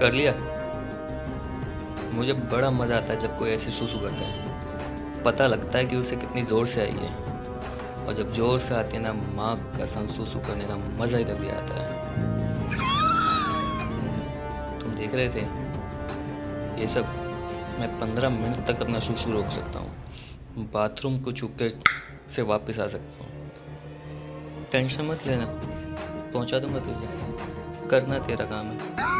कर लिया। मुझे बड़ा मज़ा आता है जब कोई ऐसे सूसू करता है। पता लगता है कि उसे कितनी ज़ोर से आई है। और जब ज़ोर से आती है ना, माँ का सूसू करने का मज़ा ही तभी आता है। तुम देख रहे थे? ये सब मैं पंद्रह मिनट तक अपना सूसू रोक सकता हूँ। बाथरूम को छुप के से वापस आ सकता हूँ। टेंशन मत लेना। पहुँचा दूँगा तुझे। करना तेरा काम है।